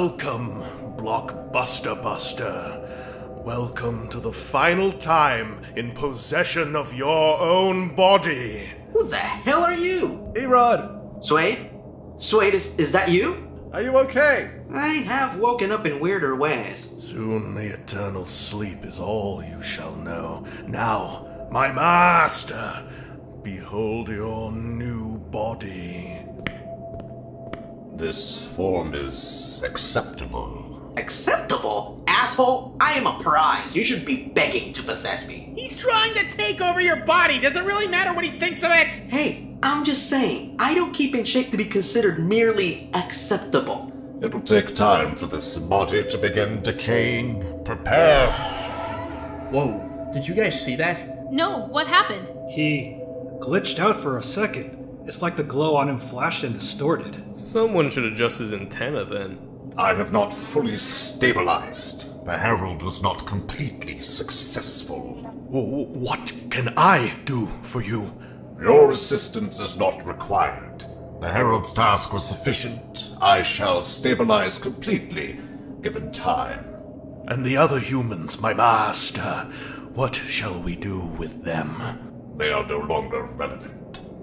Welcome, Blockbuster Buster. Welcome to the final time in possession of your own body. Who the hell are you? Erod, Suede? Suede, is, is that you? are you okay? I have woken up in weirder ways. Soon the eternal sleep is all you shall know. Now, my master, behold your new body. This form is acceptable. Acceptable? Asshole, I am a prize. You should be begging to possess me. He's trying to take over your body. Does it really matter what he thinks of it? Hey, I'm just saying, I don't keep in shape to be considered merely acceptable. It will take time for this body to begin decaying. Prepare. Whoa, did you guys see that? No, what happened? He glitched out for a second. It's like the glow on him flashed and distorted. Someone should adjust his antenna then. I have not fully stabilized. The Herald was not completely successful. W- what can I do for you? Your assistance is not required. The Herald's task was sufficient. I shall stabilize completely, given time. And the other humans, my master, what shall we do with them? They are no longer relevant.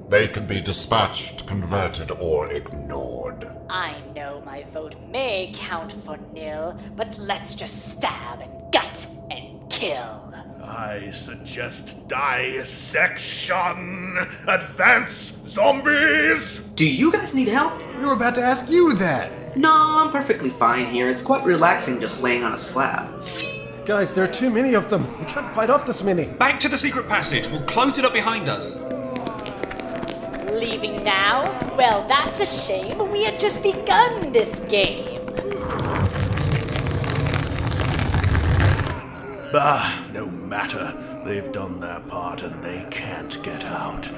They can be dispatched, converted, or ignored. I know my vote may count for nil, but let's just stab and gut and kill. I suggest dissection. Advance, zombies! Do you guys need help? We were about to ask you that. No, I'm perfectly fine here. It's quite relaxing just laying on a slab. Guys, there are too many of them. We can't fight off this many. Back to the secret passage. We'll close it up behind us. Leaving now? Well, that's a shame. We had just begun this game. Bah, no matter. They've done their part and they can't get out.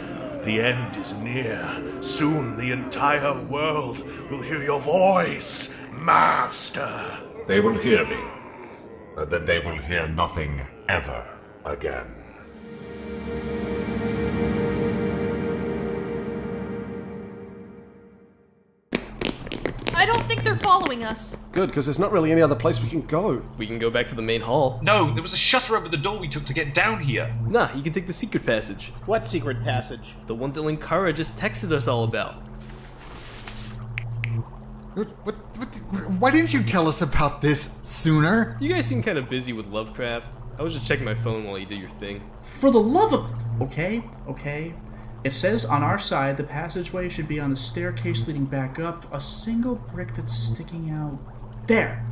The end is near. Soon the entire world will hear your voice, Master. They will hear me, but then they will hear nothing ever again. Following us. Good, because there's not really any other place we can go. We can go back to the main hall. No, there was a shutter over the door we took to get down here. Nah, you can take the secret passage. What secret passage? The one that Linkara just texted us all about. What, what, what, why didn't you tell us about this sooner? You guys seem kind of busy with Lovecraft. I was just checking my phone while you did your thing. For the love of. Okay, okay. It says on our side the passageway should be on the staircase leading back up, a single brick that's sticking out. There!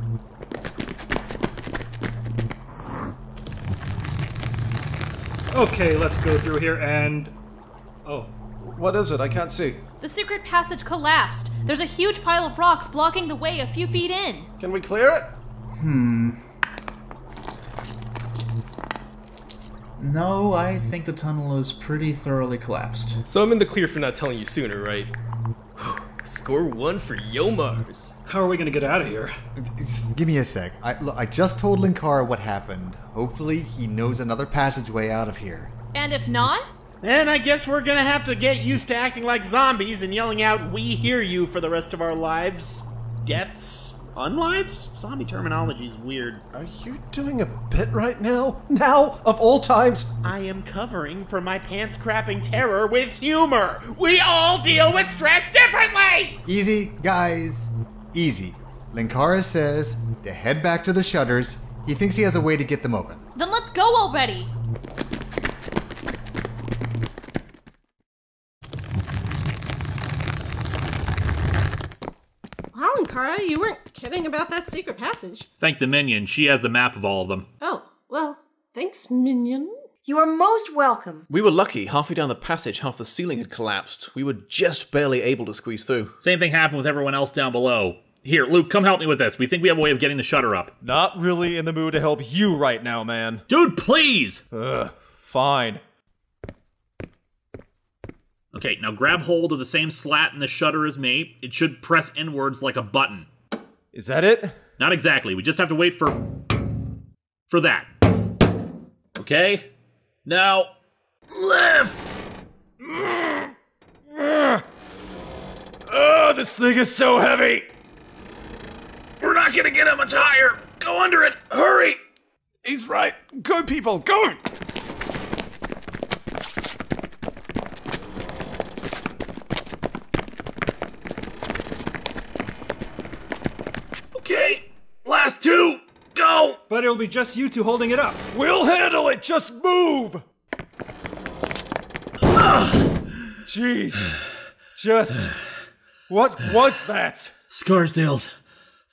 Okay, let's go through here and. Oh. What is it? I can't see. The secret passage collapsed. There's a huge pile of rocks blocking the way a few feet in. Can we clear it? Hmm. No, I think the tunnel is pretty thoroughly collapsed. So I'm in the clear for not telling you sooner, right? Score one for Yomarz. How are we gonna get out of here? Just give me a sec. I, look, I just told Linkara what happened. Hopefully, he knows another passageway out of here. And if not, Then I guess we're gonna have to get used to acting like zombies and yelling out, We hear you for the rest of our lives. Deaths? Unlives? Zombie terminology is weird. Are you doing a bit right now? Now, of all times? I am covering for my pants crapping terror with humor. We all deal with stress differently! Easy, guys. Easy. Linkara says to head back to the shutters. He thinks he has a way to get them open. then let's go already. Well, Linkara, you weren't kidding about that secret passage. Thank the minion. She has the map of all of them. Oh, well, thanks, minion. You are most welcome. We were lucky. Halfway down the passage, half the ceiling had collapsed. We were just barely able to squeeze through. Same thing happened with everyone else down below. Here, Luke, come help me with this. We think we have a way of getting the shutter up. Not really in the mood to help you right now, man. Dude, please! Ugh, fine. Okay, now grab hold of the same slat in the shutter as me. It should press inwards like a button. Is that it? Not exactly. We just have to wait for. for that. Okay? Now. Lift! Oh, this thing is so heavy! We're not gonna get it much higher! Go under it! Hurry! He's right. Go, people, go! Okay, last two, go! But it'll be just you two holding it up. We'll handle it! Just move! Jeez. Just. What was that? Scarsdale's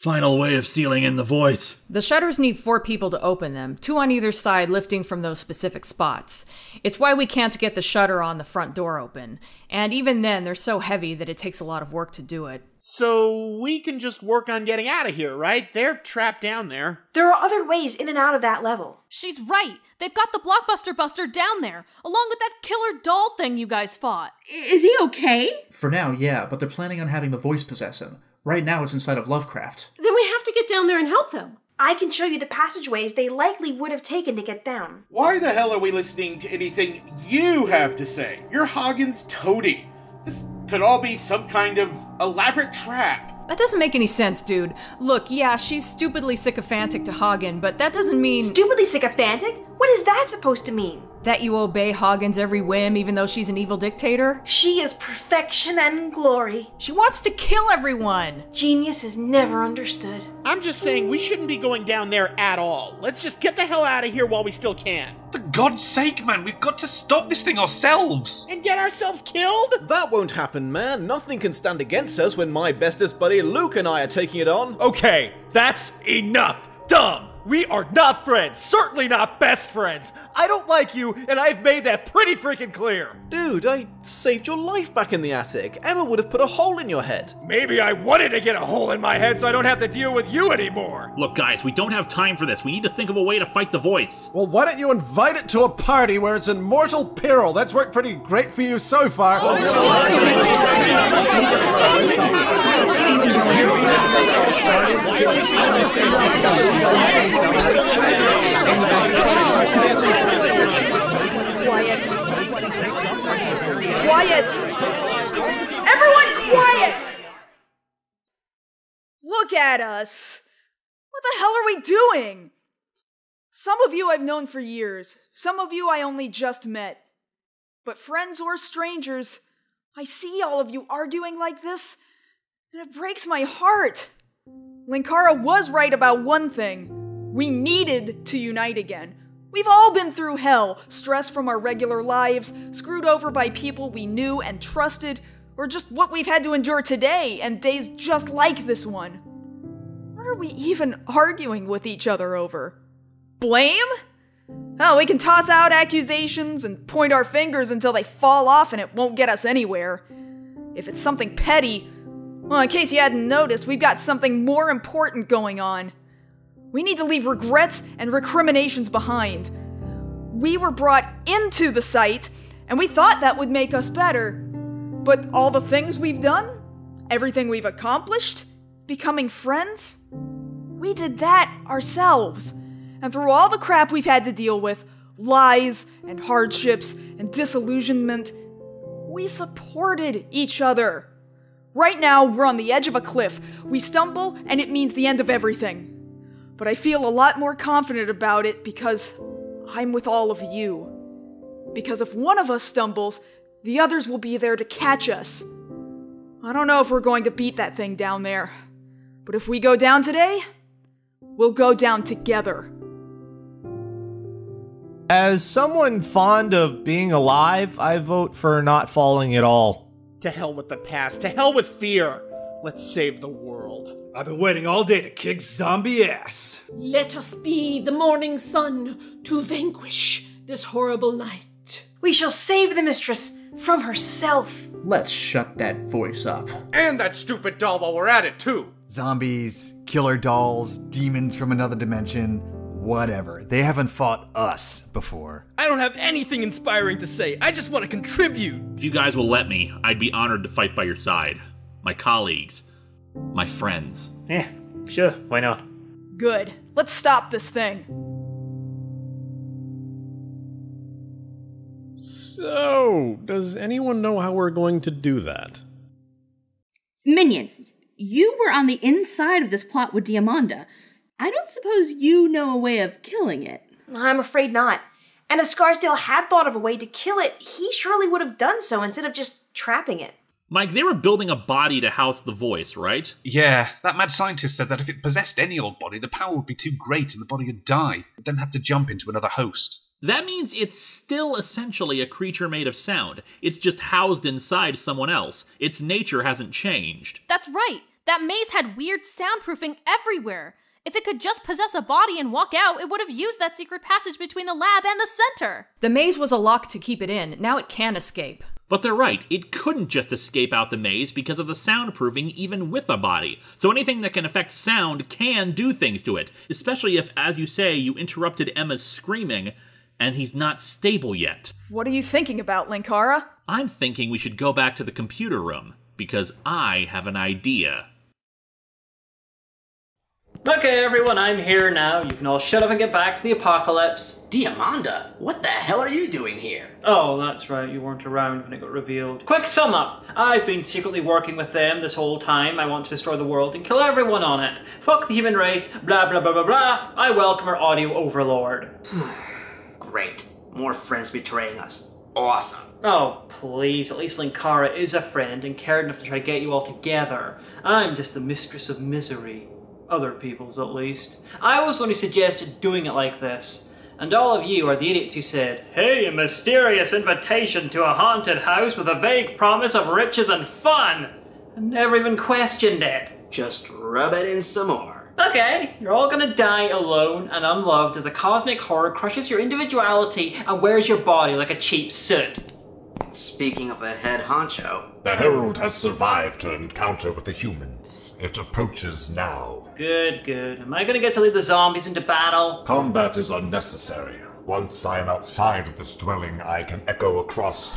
final way of sealing in the voice. The shutters need four people to open them, two on either side lifting from those specific spots. It's why we can't get the shutter on the front door open. And even then, they're so heavy that it takes a lot of work to do it. So we can just work on getting out of here, right? They're trapped down there. There are other ways in and out of that level. She's right. They've got the Blockbuster Buster down there, along with that killer doll thing you guys fought. Is he okay? For now, yeah, but they're planning on having the voice possess him. Right now, it's inside of Lovecraft. Then we have to get down there and help them. I can show you the passageways they likely would have taken to get down. Why the hell are we listening to anything you have to say? You're Hagan's toady. This could all be some kind of elaborate trap. That doesn't make any sense, dude. Look, yeah, she's stupidly sycophantic to Hagan, but that doesn't mean. Stupidly sycophantic? What is that supposed to mean? That you obey Hagan's every whim, even though she's an evil dictator? She is perfection and glory. She wants to kill everyone! Genius is never understood. I'm just saying we shouldn't be going down there at all. Let's just get the hell out of here while we still can. For God's sake, man, we've got to stop this thing ourselves! And get ourselves killed? That won't happen, man. Nothing can stand against us when my bestest buddy Luke and I are taking it on. Okay, that's enough! Dumb! We are not friends, certainly not best friends. I don't like you, and I've made that pretty freaking clear. Dude, I saved your life back in the attic. Emma would have put a hole in your head. Maybe I wanted to get a hole in my head so I don't have to deal with you anymore. Look, guys, we don't have time for this. We need to think of a way to fight the voice. Well, why don't you invite it to a party where it's in mortal peril? That's worked pretty great for you so far. Oh, Quiet. Quiet! Everyone quiet! Look at us! What the hell are we doing? Some of you I've known for years, some of you I only just met. But friends or strangers, I see all of you arguing like this, and it breaks my heart. Linkara was right about one thing. We needed to unite again. We've all been through hell, stress from our regular lives, screwed over by people we knew and trusted, or just what we've had to endure today and days just like this one. What are we even arguing with each other over? Blame? Oh, we can toss out accusations and point our fingers until they fall off and it won't get us anywhere. If it's something petty, well, in case you hadn't noticed, we've got something more important going on. We need to leave regrets and recriminations behind. We were brought into the site, and we thought that would make us better. But all the things we've done, everything we've accomplished, becoming friends, we did that ourselves. And through all the crap we've had to deal with lies and hardships and disillusionment we supported each other. Right now, we're on the edge of a cliff. We stumble, and it means the end of everything. But I feel a lot more confident about it because I'm with all of you. Because if one of us stumbles, the others will be there to catch us. I don't know if we're going to beat that thing down there. But if we go down today, we'll go down together. As someone fond of being alive, I vote for not falling at all. To hell with the past. To hell with fear. Let's save the world. I've been waiting all day to kick zombie ass. Let us be the morning sun to vanquish this horrible night. We shall save the mistress from herself. Let's shut that voice up. And that stupid doll while we're at it, too. Zombies, killer dolls, demons from another dimension, whatever. They haven't fought us before. I don't have anything inspiring to say. I just want to contribute. If you guys will let me, I'd be honored to fight by your side. My colleagues, my friends. Yeah, sure, why not? Good. Let's stop this thing. So, does anyone know how we're going to do that? Minion, you were on the inside of this plot with Diamanda. I don't suppose you know a way of killing it. I'm afraid not. And if Scarsdale had thought of a way to kill it, he surely would have done so instead of just trapping it. Mike, they were building a body to house the voice, right? Yeah, that mad scientist said that if it possessed any old body, the power would be too great and the body would die. It'd then have to jump into another host. That means it's still essentially a creature made of sound. It's just housed inside someone else. Its nature hasn't changed. That's right. That maze had weird soundproofing everywhere. If it could just possess a body and walk out, it would have used that secret passage between the lab and the center. The maze was a lock to keep it in. Now it can escape. But they're right, it couldn't just escape out the maze because of the soundproofing even with a body. So anything that can affect sound can do things to it, especially if, as you say, you interrupted Emma's screaming and he's not stable yet. What are you thinking about, Linkara? I'm thinking we should go back to the computer room because I have an idea. Okay, everyone, I'm here now. You can all shut up and get back to the apocalypse. Diamanda, what the hell are you doing here? Oh, that's right, you weren't around when it got revealed. Quick sum up! I've been secretly working with them this whole time. I want to destroy the world and kill everyone on it. Fuck the human race, blah blah blah blah blah. I welcome our audio overlord. Great. More friends betraying us. Awesome. Oh, please, at least Linkara is a friend and cared enough to try to get you all together. I'm just the mistress of misery. Other people's, at least. I was the one who suggested doing it like this. And all of you are the idiots who said, Hey, a mysterious invitation to a haunted house with a vague promise of riches and fun! And never even questioned it. Just rub it in some more. Okay, you're all gonna die alone and unloved as a cosmic horror crushes your individuality and wears your body like a cheap suit. Speaking of the head honcho, The Herald has survived her encounter with the humans. It approaches now. Good, good. Am I gonna get to lead the zombies into battle? Combat is unnecessary. Once I am outside of this dwelling, I can echo across.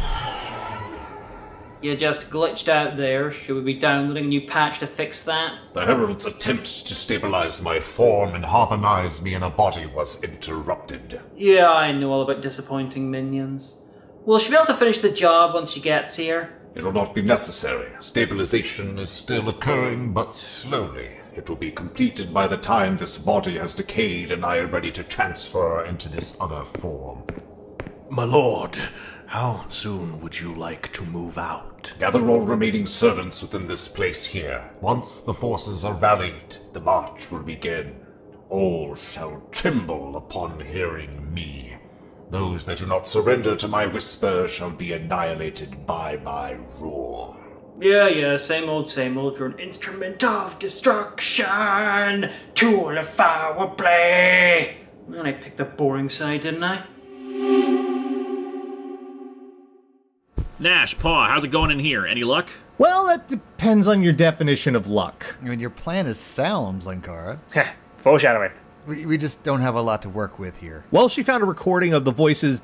You just glitched out there. Should we be downloading a new patch to fix that? The Herald's attempt to stabilize my form and harmonize me in a body was interrupted. Yeah, I know all about disappointing minions. Will she be able to finish the job once she gets here? It will not be necessary. Stabilization is still occurring, but slowly. It will be completed by the time this body has decayed and I am ready to transfer into this other form. My lord, how soon would you like to move out? Gather all remaining servants within this place here. Once the forces are rallied, the march will begin. All shall tremble upon hearing me. Those that do not surrender to my whisper shall be annihilated by my roar. Yeah, yeah, same old, same old. You're an instrument of destruction, tool of foul play. Man, I picked the boring side, didn't I? Nash, Paw, how's it going in here? Any luck? Well, that depends on your definition of luck. I mean, your plan is sound, Linkara. Foreshadowing. We, we just don't have a lot to work with here. Well, she found a recording of the voice's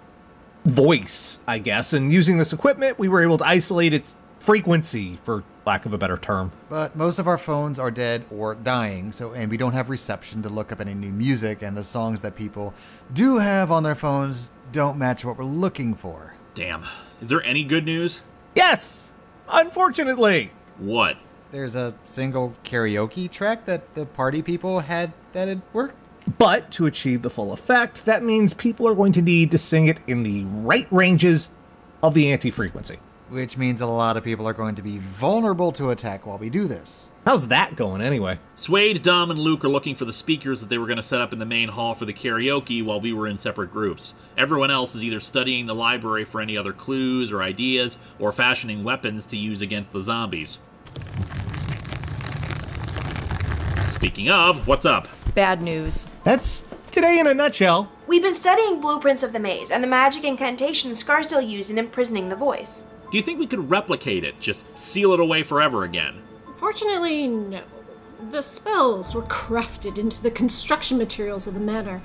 voice, I guess, and using this equipment, we were able to isolate its frequency, for lack of a better term. But most of our phones are dead or dying, so and we don't have reception to look up any new music, and the songs that people do have on their phones don't match what we're looking for. Damn. Is there any good news? Yes! Unfortunately! What? There's a single karaoke track that the party people had that had worked. But to achieve the full effect, that means people are going to need to sing it in the right ranges of the anti frequency. Which means a lot of people are going to be vulnerable to attack while we do this. How's that going anyway? Suede, Dom, and Luke are looking for the speakers that they were going to set up in the main hall for the karaoke while we were in separate groups. Everyone else is either studying the library for any other clues or ideas, or fashioning weapons to use against the zombies. Speaking of, what's up? Bad news. That's today in a nutshell. We've been studying blueprints of the maze and the magic incantations Scarsdale used in imprisoning the voice. Do you think we could replicate it? Just seal it away forever again? Fortunately, no. The spells were crafted into the construction materials of the manor.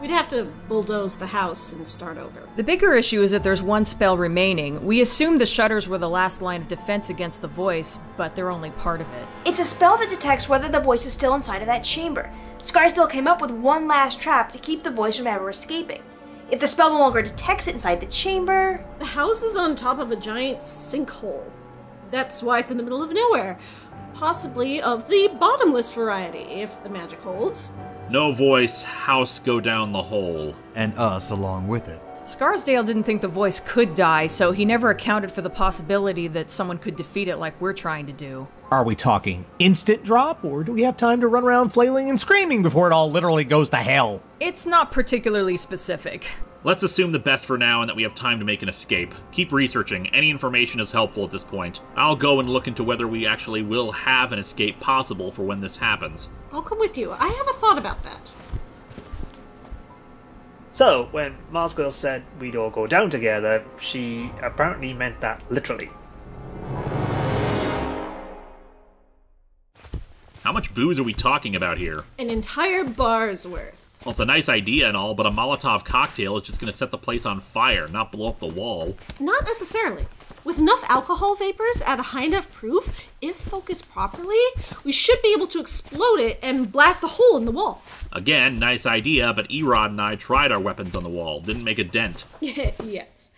We'd have to bulldoze the house and start over. The bigger issue is that there's one spell remaining. We assumed the shutters were the last line of defense against the voice, but they're only part of it. It's a spell that detects whether the voice is still inside of that chamber. Scarsdale came up with one last trap to keep the voice from ever escaping. If the spell no longer detects it inside the chamber. The house is on top of a giant sinkhole. That's why it's in the middle of nowhere. Possibly of the bottomless variety, if the magic holds. No voice, house go down the hole. And us along with it. Scarsdale didn't think the voice could die, so he never accounted for the possibility that someone could defeat it like we're trying to do. Are we talking instant drop, or do we have time to run around flailing and screaming before it all literally goes to hell? It's not particularly specific. Let's assume the best for now and that we have time to make an escape. Keep researching. Any information is helpful at this point. I'll go and look into whether we actually will have an escape possible for when this happens. I'll come with you. I have a thought about that. So, when MarzGurl said we'd all go down together, she apparently meant that literally. How much booze are we talking about here? An entire bar's worth. Well, it's a nice idea and all, but a Molotov cocktail is just going to set the place on fire, not blow up the wall. Not necessarily. With enough alcohol vapors at a high enough proof, if focused properly, we should be able to explode it and blast a hole in the wall. Again, nice idea, but Erod and I tried our weapons on the wall, didn't make a dent. yes.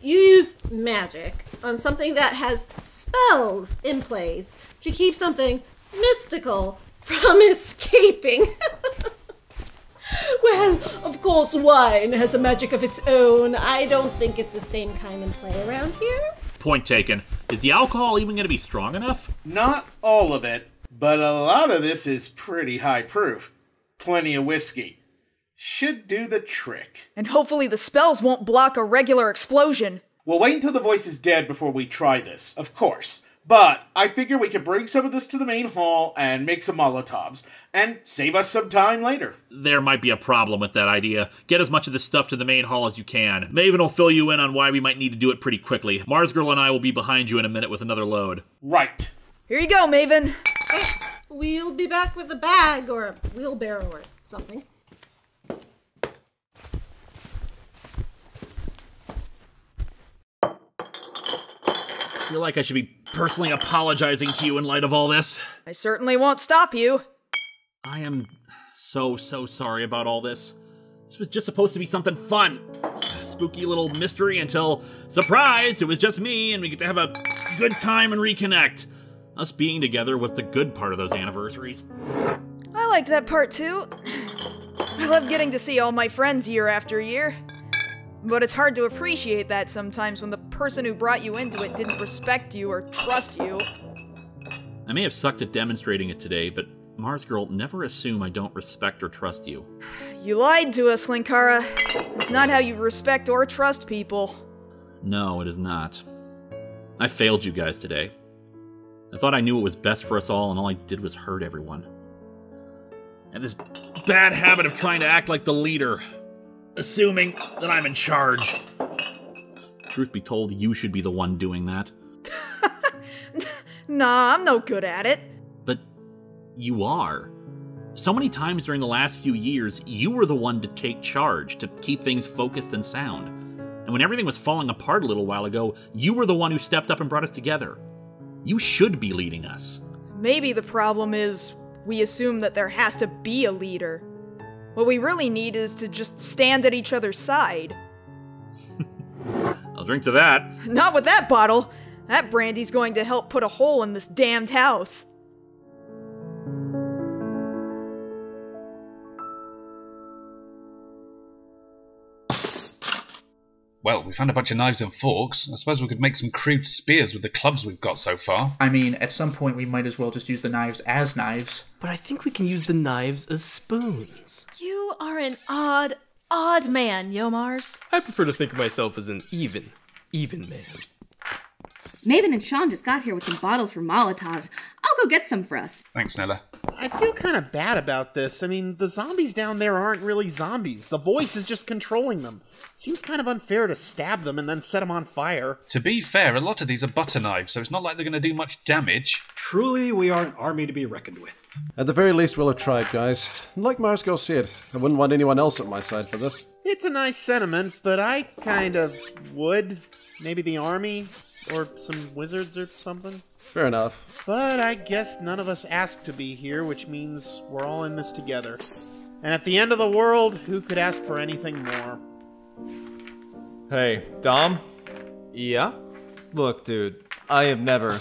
You use magic on something that has spells in place to keep something mystical from escaping. well, of course, wine has a magic of its own. I don't think it's the same kind of play around here. Point taken. Is the alcohol even going to be strong enough? Not all of it, but a lot of this is pretty high proof. Plenty of whiskey. Should do the trick. And hopefully the spells won't block a regular explosion. We'll wait until the voice is dead before we try this, of course. But I figure we could bring some of this to the main hall and make some Molotovs, and save us some time later. There might be a problem with that idea. Get as much of this stuff to the main hall as you can. Maven will fill you in on why we might need to do it pretty quickly. MarzGurl and I will be behind you in a minute with another load. Right. Here you go, Maven. Thanks. We'll be back with a bag or a wheelbarrow or something. I feel like I should be personally apologizing to you in light of all this. I certainly won't stop you. I am so, so sorry about all this. This was just supposed to be something fun. A spooky little mystery until, surprise, it was just me and we get to have a good time and reconnect. Us being together was the good part of those anniversaries. I liked that part too. I love getting to see all my friends year after year. But it's hard to appreciate that sometimes when the person who brought you into it didn't respect you or trust you. I may have sucked at demonstrating it today, but MarzGurl, never assume I don't respect or trust you. You lied to us, Linkara. It's not how you respect or trust people. No, it is not. I failed you guys today. I thought I knew what was best for us all, and all I did was hurt everyone. I have this bad habit of trying to act like the leader, assuming that I'm in charge. Truth be told, you should be the one doing that. Nah, I'm no good at it. But you are. So many times during the last few years, you were the one to take charge, to keep things focused and sound. And when everything was falling apart a little while ago, you were the one who stepped up and brought us together. You should be leading us. Maybe the problem is we assume that there has to be a leader. What we really need is to just stand at each other's side. I'll drink to that. Not with that bottle. That brandy's going to help put a hole in this damned house. Well, we found a bunch of knives and forks. I suppose we could make some crude spears with the clubs we've got so far. I mean, at some point we might as well just use the knives as knives. But I think we can use the knives as spoons. You are an odd, odd man, Yomarz. I prefer to think of myself as an even, even man. Maven and Shaun just got here with some bottles for Molotovs. I'll go get some for us. Thanks, Nella. I feel kind of bad about this. I mean, the zombies down there aren't really zombies. The voice is just controlling them. Seems kind of unfair to stab them and then set them on fire. To be fair, a lot of these are butter knives, so it's not like they're going to do much damage. Truly, we are an army to be reckoned with. At the very least, we'll have tried, guys. And like MarzGurl said, I wouldn't want anyone else at my side for this. It's a nice sentiment, but I kind of would. Maybe the army or some wizards or something. Fair enough. But I guess none of us asked to be here, which means we're all in this together. And at the end of the world, who could ask for anything more? Hey, Dom? Yeah? Look, dude, I am never,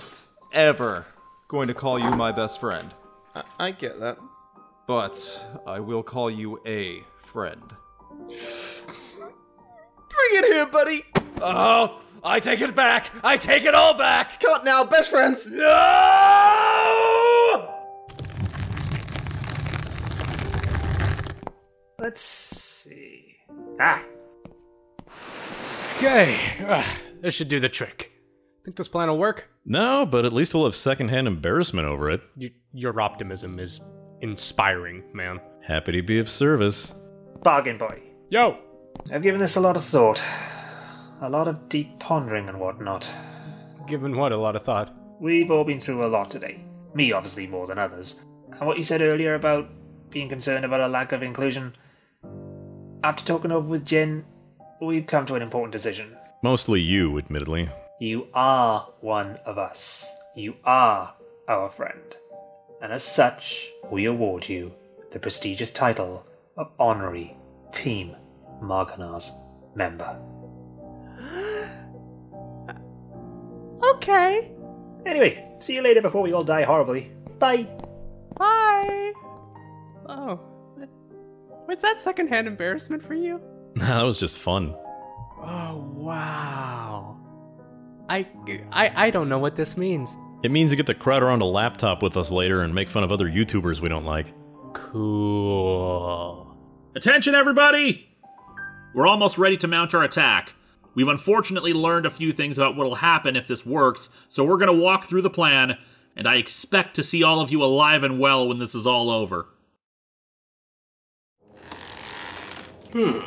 ever going to call you my best friend. I, I get that. But I will call you a friend. Bring it here, buddy! Oh, I take it back! I take it all back! Cut now, best friends! No! Let's see. Ah, Okay, ah, this should do the trick. Think this plan will work? No, but at least we'll have secondhand embarrassment over it. Y- your optimism is inspiring, man. Happy to be of service. bargain boy. Yo! I've given this a lot of thought. A lot of deep pondering and whatnot. Given what a lot of thought. We've all been through a lot today. Me, obviously, more than others. And what you said earlier about being concerned about a lack of inclusion. After talking over with Jen, we've come to an important decision. Mostly you, admittedly. You are one of us. You are our friend. And as such, we award you the prestigious title of Honorary Team Marganar's member. Okay. Anyway, see you later before we all die horribly. Bye. Bye. Oh, was that secondhand embarrassment for you? that was just fun. Oh wow. I, I I don't know what this means. It means you get to crowd around a laptop with us later and make fun of other YouTubers we don't like. Cool. Attention, everybody! We're almost ready to mount our attack. We've unfortunately learned a few things about what'll happen if this works, so we're gonna walk through the plan, and I expect to see all of you alive and well when this is all over. Hmm.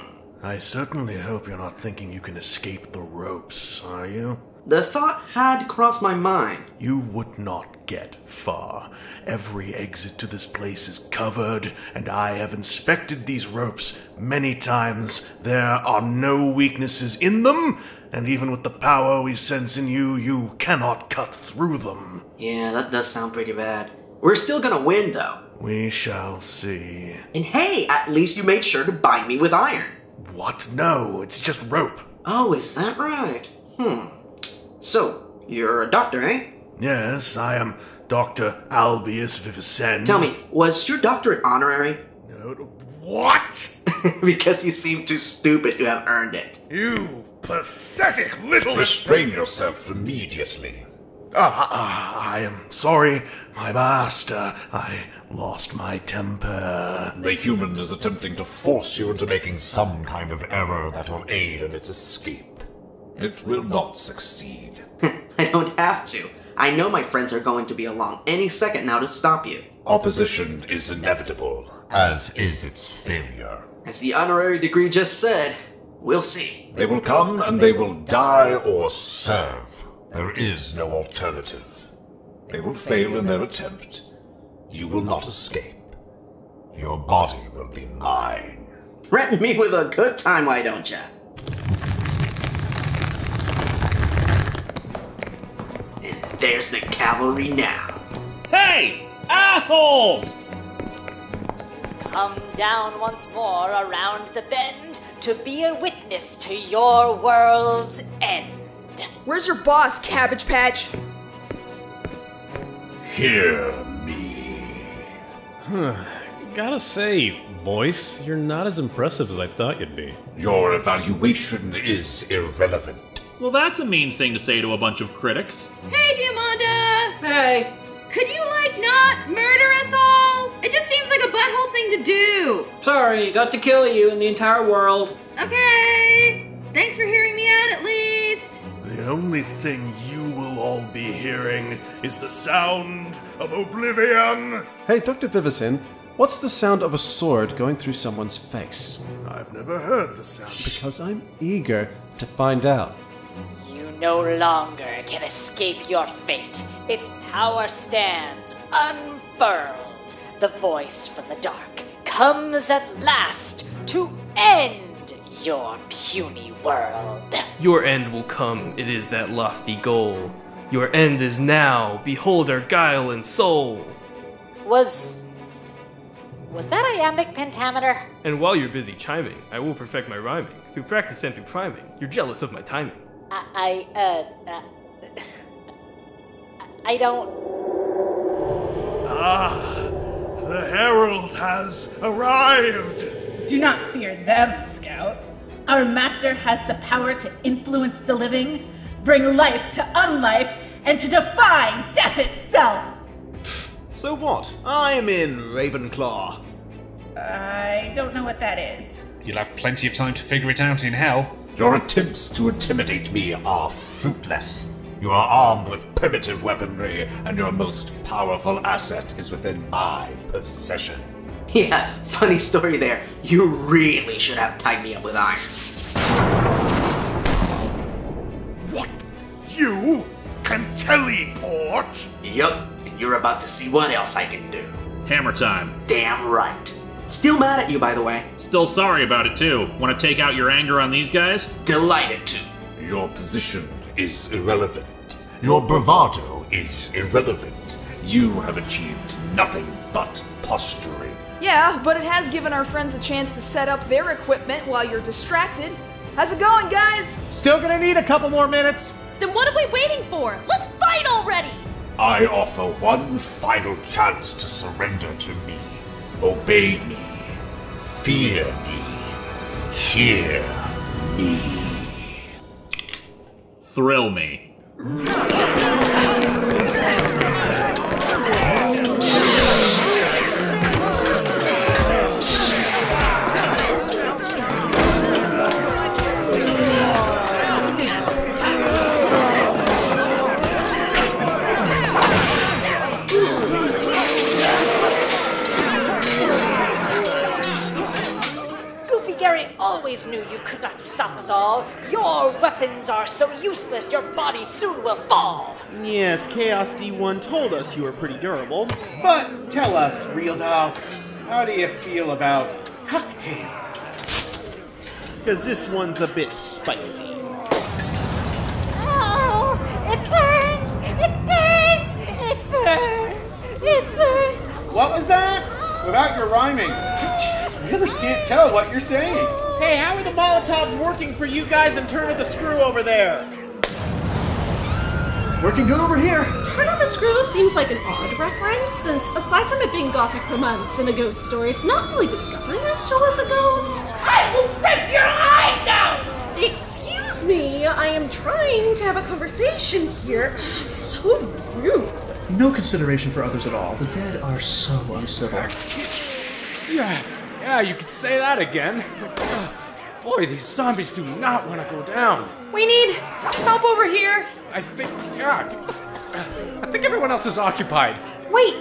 I certainly hope you're not thinking you can escape the ropes, are you? The thought had crossed my mind. You would not get far. Every exit to this place is covered, and I have inspected these ropes many times. There are no weaknesses in them, and even with the power we sense in you, you cannot cut through them. Yeah, that does sound pretty bad. We're still gonna win, though. We shall see. And hey, at least you made sure to bind me with iron. What? No, it's just rope. Oh, is that right? Hmm. So, you're a doctor, eh? Yes, I am Dr. Albius Vivicen. Tell me, was your doctorate honorary? No. What? because you seem too stupid to have earned it. You pathetic little. Restrain yourself immediately. Ah, ah, I am sorry, my master. I lost my temper. The human is attempting to force you into making some kind of error that will aid in its escape. It will not succeed. I don't have to. I know my friends are going to be along any second now to stop you. Opposition is inevitable, as is its failure. As the honorary degree just said, we'll see. They will come and they will die or serve. There is no alternative. They will fail in their attempt. You will not escape. Your body will be mine. Threaten me with a good time, why don't ya? There's the cavalry now. Hey! Assholes! Come down once more around the bend to be a witness to your world's end. Where's your boss, Cabbage Patch? Hear me. Huh. Gotta say, voice, you're not as impressive as I thought you'd be. Your evaluation is irrelevant. Well, that's a mean thing to say to a bunch of critics. Hey, Diamanda! Hey! Could you, like, not murder us all? It just seems like a butthole thing to do. Sorry, got to kill you and the entire world. Okay. Thanks for hearing me out at least. The only thing you will all be hearing is the sound of oblivion. Hey, Dr. Vivison, what's the sound of a sword going through someone's face? I've never heard the sound. Because I'm eager to find out. No longer can escape your fate. Its power stands unfurled. The voice from the dark comes at last to end your puny world. Your end will come, it is that lofty goal. Your end is now, behold our guile and soul. Was. Was that iambic pentameter? And while you're busy chiming, I will perfect my rhyming. Through practice and through priming, you're jealous of my timing. I. I, uh. uh I don't. Ah, the Herald has arrived. Do not fear them, Scout. Our master has the power to influence the living, bring life to unlife, and to defy death itself. So what? I'm in, Ravenclaw. I don't know what that is. You'll have plenty of time to figure it out in hell. Your attempts to intimidate me are fruitless. You are armed with primitive weaponry, and your most powerful asset is within my possession. Yeah, funny story there. You really should have tied me up with iron. What? You can teleport? Yup, and you're about to see what else I can do. Hammer time. Damn right. Still mad at you, by the way. Still sorry about it, too. Want to take out your anger on these guys? Delighted to. Your position is irrelevant. Your bravado is irrelevant. You have achieved nothing but posturing. Yeah, but it has given our friends a chance to set up their equipment while you're distracted. How's it going, guys? Still gonna need a couple more minutes. Then what are we waiting for? Let's fight already! I offer one final chance to surrender to me. Obey me. Fear me. Hear me. Thrill me. Us all. Your weapons are so useless, your body soon will fall. Yes, ChaosD1 told us you were pretty durable. But tell us, Real Doll, how do you feel about cocktails? Because this one's a bit spicy. Oh, it burns! It burns! It burns! It burns! What was that? Without your rhyming, I just really can't tell what you're saying. Hey, how are the Molotovs working for you guys in Turn of the Screw over there? Working good over here. Turn of the Screw seems like an odd reference, since aside from it being gothic romance and a ghost story, it's not really the governess who was a ghost. I will rip your eyes out! Excuse me, I am trying to have a conversation here. So rude. No consideration for others at all. The dead are so uncivil. Yeah, yeah, you could say that again. Boy, these zombies do not want to go down. We need help over here. I think, yeah, I think everyone else is occupied. Wait,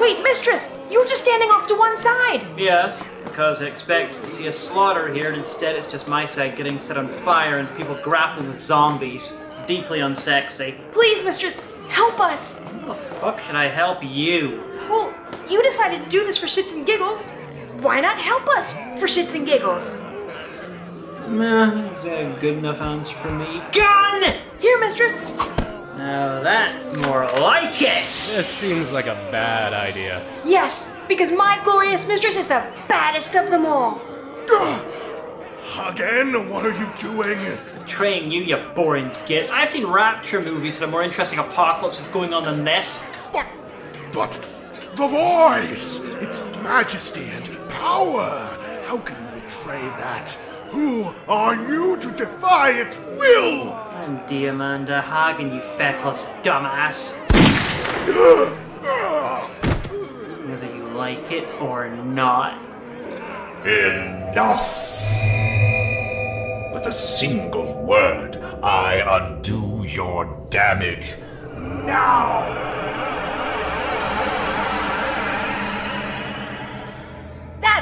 wait, mistress, you were just standing off to one side. Yes, because I expect to see a slaughter here, and instead it's just my side getting set on fire and people grappling with zombies. Deeply unsexy. Please, mistress, help us. How the fuck should I help you? Well, you decided to do this for shits and giggles. Why not help us for shits and giggles? Nah, is that a good enough answer for me? Gun! Here, mistress. Now that's more like it! This seems like a bad idea. Yes, because my glorious mistress is the baddest of them all. Again, what are you doing? Betraying you, you boring git. I've seen Rapture movies that are more interesting apocalypses going on than this. But the voice! Its majesty and power! How can you betray that? Who are you to defy its will? I'm Diamanda Hagan, you feckless dumbass. Whether you like it or not. Enough! With a single word, I undo your damage now!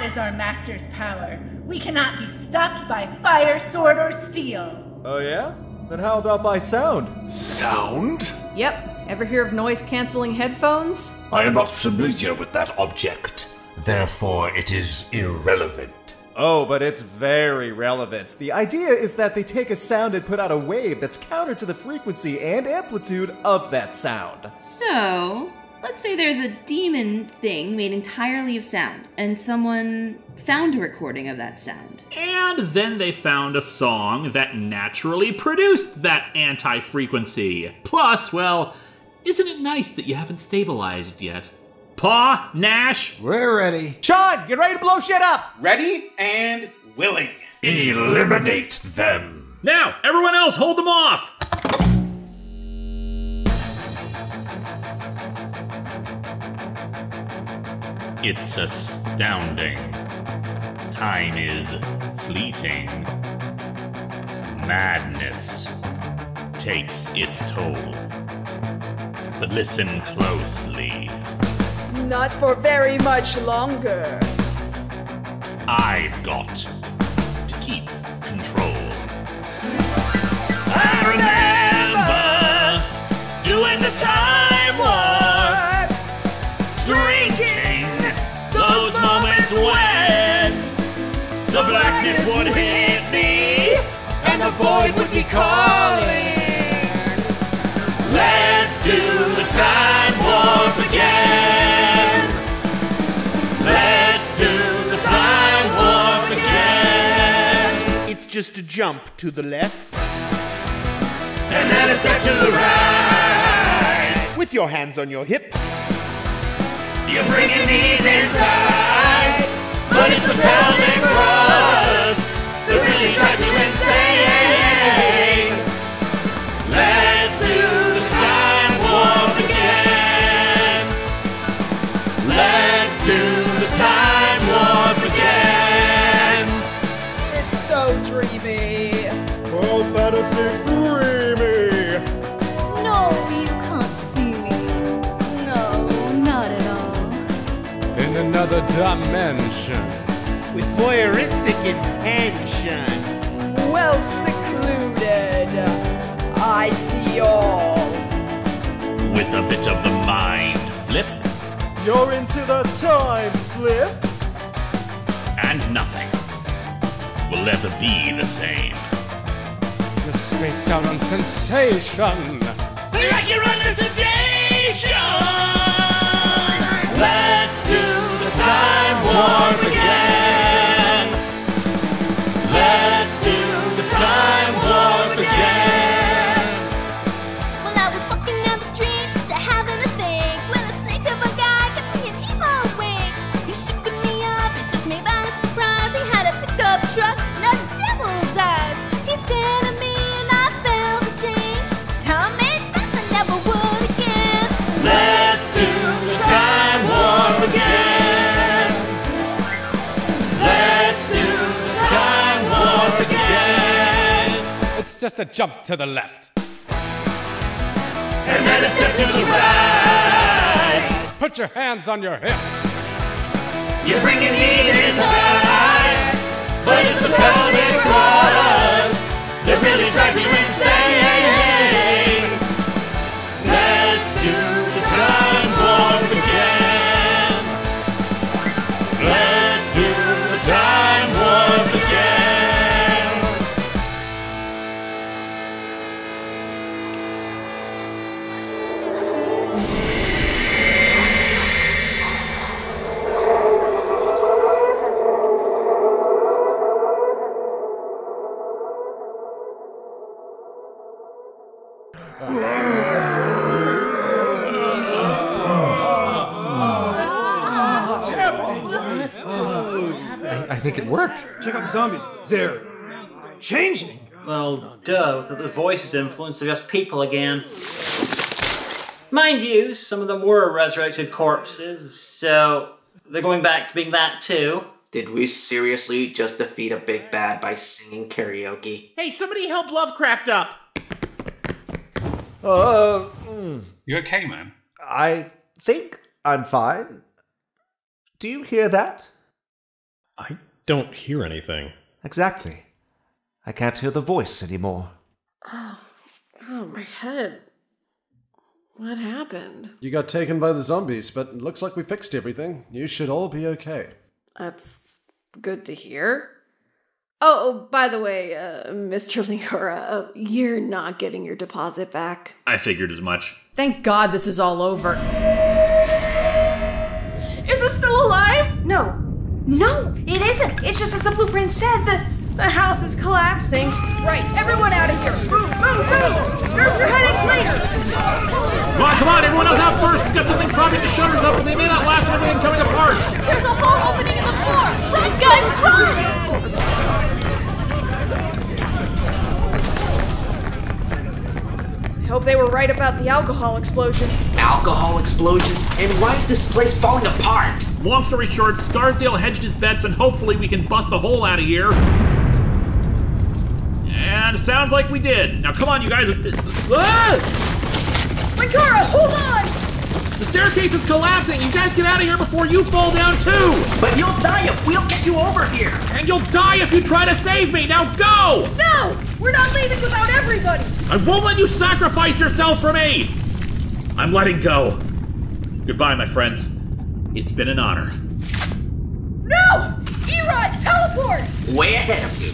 That is our master's power. We cannot be stopped by fire, sword, or steel. Oh, yeah? Then how about by sound? Sound? Yep. Ever hear of noise canceling headphones? I am not familiar with that object, therefore it is irrelevant. Oh, but it's very relevant. The idea is that they take a sound and put out a wave that's counter to the frequency and amplitude of that sound. So, let's say there's a demon thing made entirely of sound, and someone found a recording of that sound. And then they found a song that naturally produced that anti frequency. Plus, well, isn't it nice that you haven't stabilized yet? Paw, Nash. We're ready. Shaun, get ready to blow shit up. Ready and willing. Eliminate them. Now, everyone else, hold them off. It's astounding. Time is fleeting. Madness takes its toll. But listen closely. Not for very much longer. I've got to keep control. The would hit me and the void would be calling. Let's do the time warp again. Let's do the time warp again. It's just a jump to the left. And then a step to the right. With your hands on your hips. You're bringing these inside, but it's the pelvic thrust that really drives you insane. Let's do the time warp again. Let's do the time warp again. It's so dreamy. Oh, fantasy dreamy. No, you can't see me. No, not at all. In another dimension. With voyeuristic intention. Well secluded. I see all. With a bit of the mind flip You're into the time slip. and nothing will ever be the same. You're spaced out on sensation. Like you're under sedation. A jump to the left. And then a step to the right. Put your hands on your hips. You're bringing heat inside, but it's the pelvic thrust that really drives you insane. I, I think it worked. Check out the zombies. They're changing. Well, duh, with the voices influence, they're just people again. Mind you, some of them were resurrected corpses, so they're going back to being that too. Did we seriously just defeat a big bad by singing karaoke? Hey, somebody help Lovecraft up. Uh, mm, You okay, man? I think I'm fine. Do you hear that? I don't hear anything. Exactly. I can't hear the voice anymore. Oh, oh, my head. What happened? You got taken by the zombies, but it looks like we fixed everything. You should all be okay. That's good to hear. Oh, oh by the way, uh, Mr. Leora, uh, you're not getting your deposit back. I figured as much. Thank God this is all over. Is it still alive? No. No, it isn't. It's just as the blueprint said, the, the house is collapsing. Right, everyone out of here. Move, move, move. Nurse your headaches later. Come on, come on, everyone else out first. We've got something dropping the shutters up, but they may not last for everything coming apart. There's a hole opening in the floor! Run, guys, run! Hope they were right about the alcohol explosion. Alcohol explosion? And why is this place falling apart? Long story short, Scarsdale hedged his bets, and hopefully we can bust a hole out of here. And it sounds like we did. Now come on, you guys. Ah! Linkara, hold on! The staircase is collapsing. You guys get out of here before you fall down too. But you'll die if we don't get you over here. And you'll die if you try to save me. Now go! No! We're not leaving without everybody! I won't let you sacrifice yourself for me. I'm letting go. Goodbye, my friends. It's been an honor. No! Erod, teleport! Way ahead of you.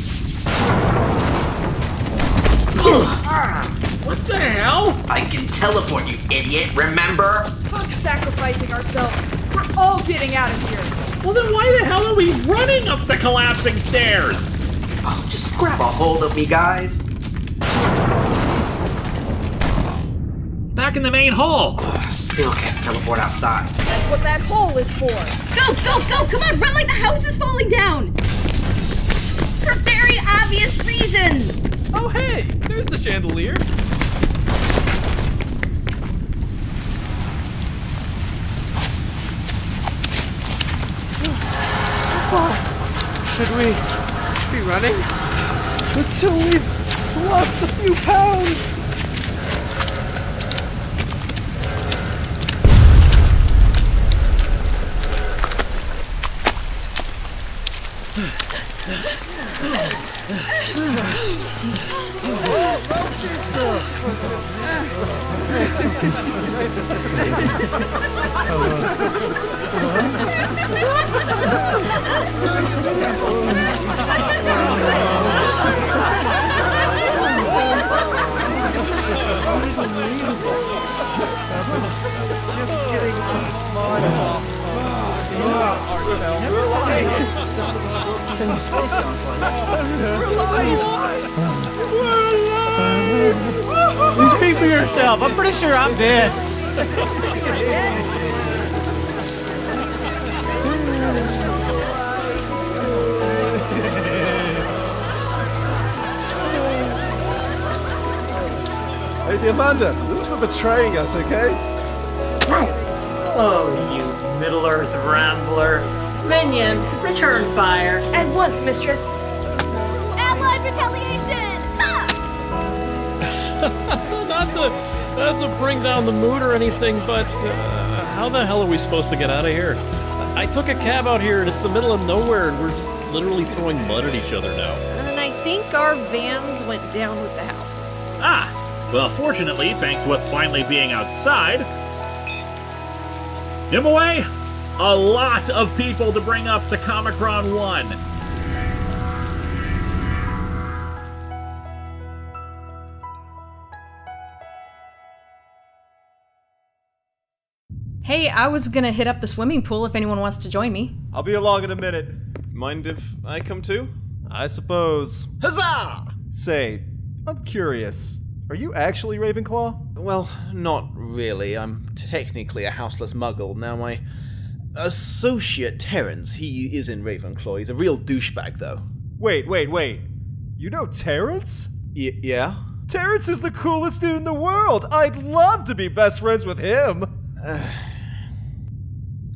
What the hell? I can teleport, you idiot, remember? Fuck sacrificing ourselves. We're all getting out of here. Well, then why the hell are we running up the collapsing stairs? Oh, just grab a hold of me, guys. Back in the main hall. Still can't teleport outside. That's what that hole is for. Go, go, go! Come on, run like the house is falling down! For very obvious reasons! Oh, hey, there's the chandelier. Should we be running? Until we've lost a few pounds! Just getting on. Off. You speak for yourself. I'm pretty sure I'm dead. Hey, Amanda, this is for betraying us, okay? Oh, you Middle Earth rambler. Minion, return fire. At once, mistress. Allied retaliation! Ha! not to not to bring down the mood or anything, but uh, how the hell are we supposed to get out of here? I took a cab out here and it's the middle of nowhere and we're just literally throwing mud at each other now. And I think our vans went down with the house. Ah, well, fortunately, thanks to us finally being outside, Nimue, a lot of people to bring up to Comicron 1. Hey, I was gonna hit up the swimming pool if anyone wants to join me. I'll be along in a minute. Mind if I come too? I suppose. Huzzah! Say, I'm curious. Are you actually Ravenclaw? Well, not really. I'm technically a houseless muggle. Now, my associate Terence, he is in Ravenclaw. He's a real douchebag, though. Wait, wait, wait. You know Terence? Y- yeah? Terence is the coolest dude in the world! I'd love to be best friends with him! Uh,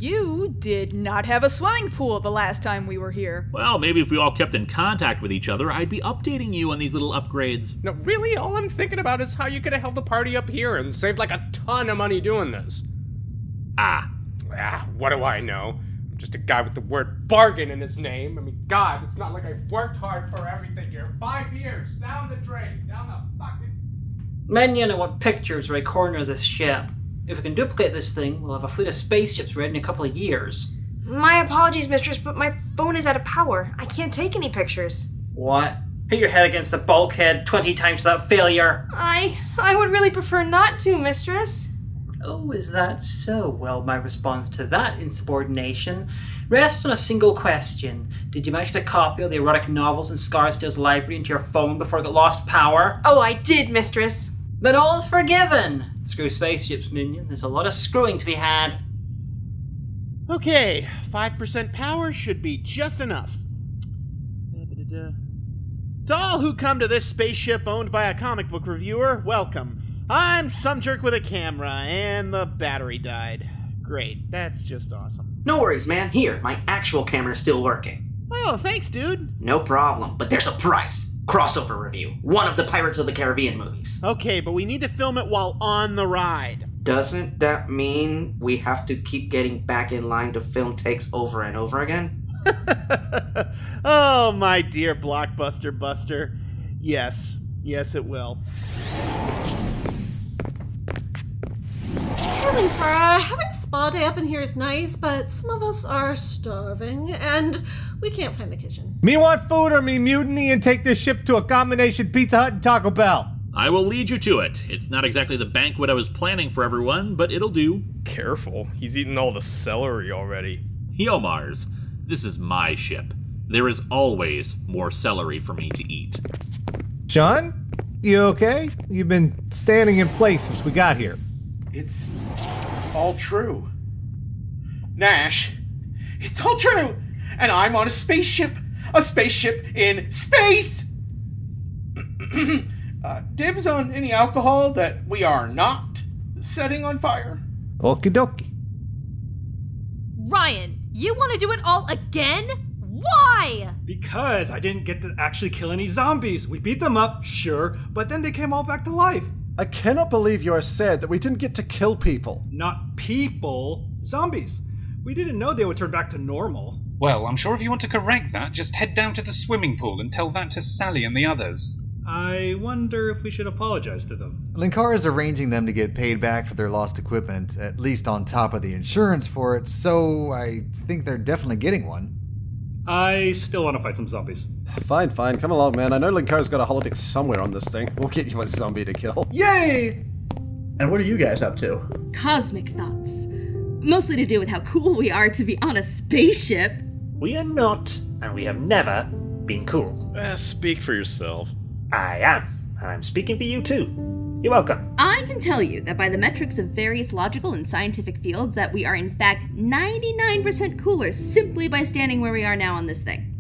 You did not have a swimming pool the last time we were here. Well, maybe if we all kept in contact with each other, I'd be updating you on these little upgrades. No, really, all I'm thinking about is how you could have held the party up here and saved like a ton of money doing this. Ah. Ah, what do I know? I'm just a guy with the word bargain in his name. I mean, God, it's not like I've worked hard for everything here. Five years, down the drain, down the fucking. Minion, I want pictures right corner of this ship. If we can duplicate this thing, we'll have a fleet of spaceships ready in a couple of years. My apologies, mistress, but my phone is out of power. I can't take any pictures. What? Hit your head against the bulkhead 20 times without failure. I I would really prefer not to, mistress. Oh, is that so? Well, my response to that insubordination rests on a single question. Did you manage to copy all the erotic novels in Scarsdale's library into your phone before it got lost power? Oh, I did, mistress. Then all is forgiven. Screw spaceships, minion. There's a lot of screwing to be had. Okay, 5% power should be just enough. To all who come to this spaceship owned by a comic book reviewer, welcome. I'm some jerk with a camera, and the battery died. Great, that's just awesome. No worries, man. Here, my actual camera's still working. Oh, thanks, dude. No problem, but there's a price. Crossover review. One of the Pirates of the Caribbean movies. Okay, but we need to film it while on the ride. Doesn't that mean we have to keep getting back in line to film takes over and over again? oh, my dear Blockbuster Buster. Yes, yes, it will. Hey, Linkara, uh, having a spa day up in here is nice, but some of us are starving, and we can't find the kitchen. Me want food or me mutiny and take this ship to a combination Pizza Hut and Taco Bell. I will lead you to it. It's not exactly the banquet I was planning for everyone, but it'll do. Careful, he's eaten all the celery already. Yomarz, this is my ship. There is always more celery for me to eat. Shaun, you okay? You've been standing in place since we got here. It's all true. Nash, it's all true. And I'm on a spaceship. A spaceship in space! uh, dibs on any alcohol that we are not setting on fire? Okie dokie. Ryan, you want to do it all again? Why? Because I didn't get to actually kill any zombies. We beat them up, sure, but then they came all back to life. I cannot believe you are sad that we didn't get to kill people. Not people, zombies. We didn't know they would turn back to normal. Well, I'm sure if you want to correct that, just head down to the swimming pool and tell that to Sally and the others. I wonder if we should apologize to them. Linkara is arranging them to get paid back for their lost equipment, at least on top of the insurance for it, so I think they're definitely getting one. I still want to fight some zombies. Fine, fine. Come along, man. I know Linkara's got a holodeck somewhere on this thing. We'll get you a zombie to kill. Yay! And what are you guys up to? Cosmic thoughts. Mostly to do with how cool we are to be on a spaceship. We are not, and we have never, been cool. Uh, speak for yourself. I am, and I'm speaking for you too. You're welcome. I can tell you that by the metrics of various logical and scientific fields that we are in fact 99% cooler simply by standing where we are now on this thing.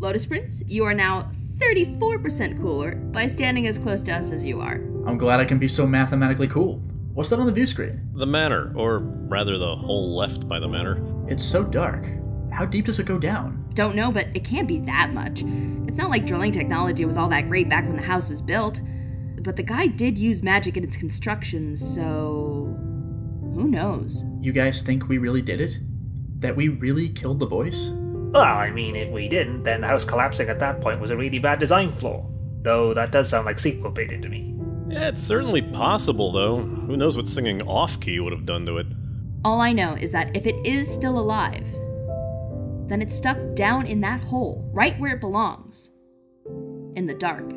Lotus Prince, you are now 34% cooler by standing as close to us as you are. I'm glad I can be so mathematically cool. What's that on the view screen? The manor, or rather the hole left by the manor. It's so dark. How deep does it go down? Don't know, but it can't be that much. It's not like drilling technology was all that great back when the house was built. But the guy did use magic in its construction, so. Who knows? You guys think we really did it? That we really killed the voice? Well, I mean, if we didn't, then the house collapsing at that point was a really bad design flaw. Though that does sound like sequel baiting to me. Yeah, it's certainly possible, though. Who knows what singing off key would have done to it? All I know is that if it is still alive, then it's stuck down in that hole, right where it belongs. In the dark.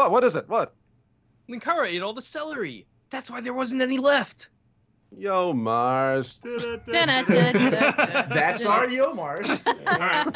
What? What is it? What? Linkara ate all the celery. That's why there wasn't any left. Yo, Mars. That's our Yo Mars. All right.